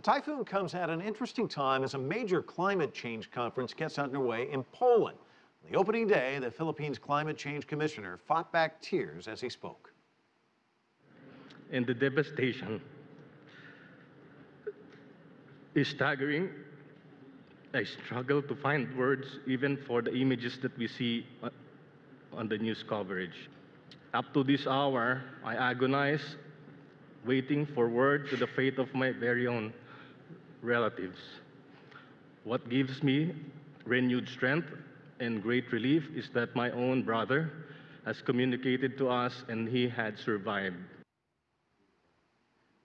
The typhoon comes at an interesting time as a major climate change conference gets underway in Poland. On the opening day, the Philippines Climate Change Commissioner fought back tears as he spoke. And the devastation is staggering. I struggle to find words even for the images that we see uh, on the news coverage. Up to this hour, I agonize, waiting for word to the fate of my very own relatives. What gives me renewed strength and great relief is that my own brother has communicated to us and he had survived.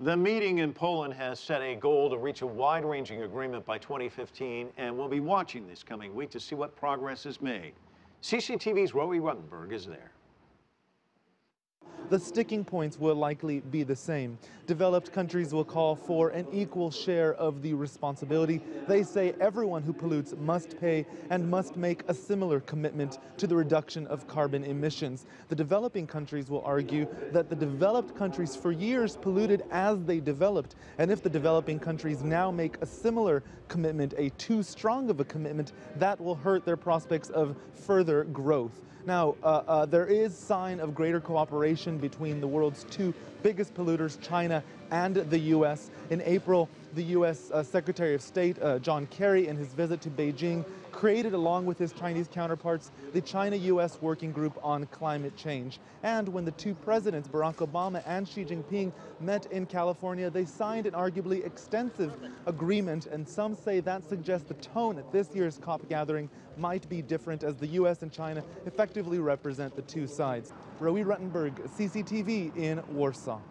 The meeting in Poland has set a goal to reach a wide ranging agreement by 2015, and we'll be watching this coming week to see what progress is made. CCTV's Roee Ruttenberg is there the sticking points will likely be the same. Developed countries will call for an equal share of the responsibility. They say everyone who pollutes must pay and must make a similar commitment to the reduction of carbon emissions. The developing countries will argue that the developed countries for years polluted as they developed, and if the developing countries now make a similar commitment, a too strong of a commitment, that will hurt their prospects of further growth. Now, uh, uh, there is sign of greater cooperation between the world's two biggest polluters, China and the U.S. In April, the U.S. Uh, Secretary of State, uh, John Kerry, in his visit to Beijing, created, along with his Chinese counterparts, the China-U.S. Working Group on Climate Change. And when the two presidents, Barack Obama and Xi Jinping, met in California, they signed an arguably extensive agreement, and some say that suggests the tone at this year's COP gathering might be different as the U.S. and China effectively represent the two sides. Roee Ruttenberg, CCTV in Warsaw.